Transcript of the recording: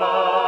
Oh.